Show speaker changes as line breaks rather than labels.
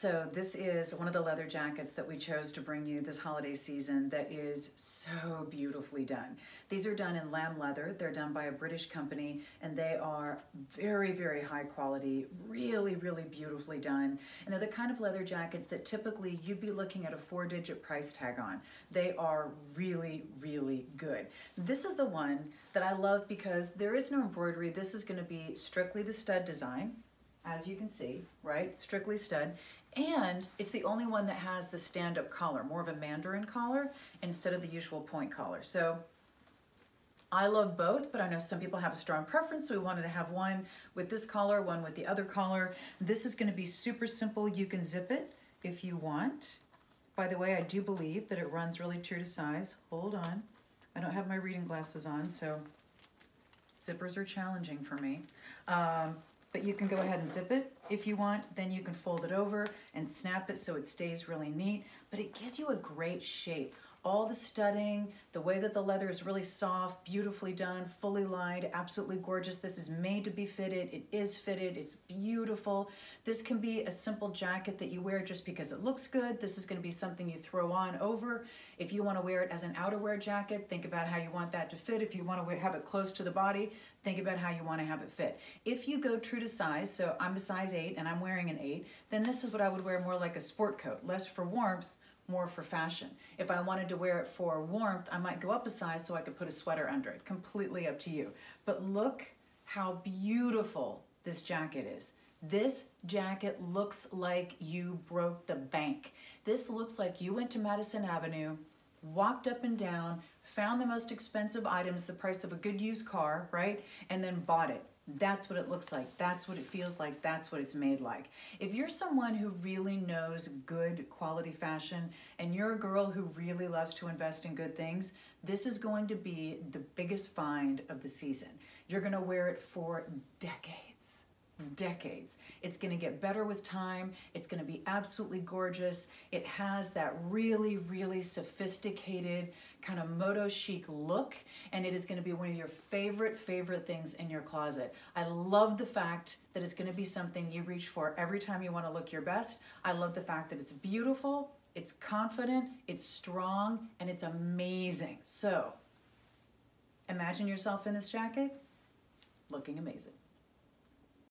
So this is one of the leather jackets that we chose to bring you this holiday season that is so beautifully done. These are done in lamb leather. They're done by a British company and they are very, very high quality, really, really beautifully done. And they're the kind of leather jackets that typically you'd be looking at a four digit price tag on. They are really, really good. This is the one that I love because there is no embroidery. This is gonna be strictly the stud design as you can see, right? Strictly stud. And it's the only one that has the stand-up collar, more of a mandarin collar instead of the usual point collar. So I love both, but I know some people have a strong preference, so we wanted to have one with this collar, one with the other collar. This is gonna be super simple. You can zip it if you want. By the way, I do believe that it runs really true to size. Hold on. I don't have my reading glasses on, so zippers are challenging for me. Um, but you can go ahead and zip it if you want. Then you can fold it over and snap it so it stays really neat. But it gives you a great shape all the studding, the way that the leather is really soft, beautifully done, fully lined, absolutely gorgeous. This is made to be fitted. It is fitted. It's beautiful. This can be a simple jacket that you wear just because it looks good. This is going to be something you throw on over. If you want to wear it as an outerwear jacket, think about how you want that to fit. If you want to have it close to the body, think about how you want to have it fit. If you go true to size, so I'm a size 8 and I'm wearing an 8, then this is what I would wear more like a sport coat, less for warmth, more for fashion. If I wanted to wear it for warmth, I might go up a size so I could put a sweater under it. Completely up to you. But look how beautiful this jacket is. This jacket looks like you broke the bank. This looks like you went to Madison Avenue, walked up and down, found the most expensive items, the price of a good used car, right? And then bought it. That's what it looks like. That's what it feels like. That's what it's made like. If you're someone who really knows good quality fashion and you're a girl who really loves to invest in good things, this is going to be the biggest find of the season. You're going to wear it for decades decades. It's going to get better with time. It's going to be absolutely gorgeous. It has that really, really sophisticated kind of moto chic look, and it is going to be one of your favorite, favorite things in your closet. I love the fact that it's going to be something you reach for every time you want to look your best. I love the fact that it's beautiful, it's confident, it's strong, and it's amazing. So, imagine yourself in this jacket looking amazing.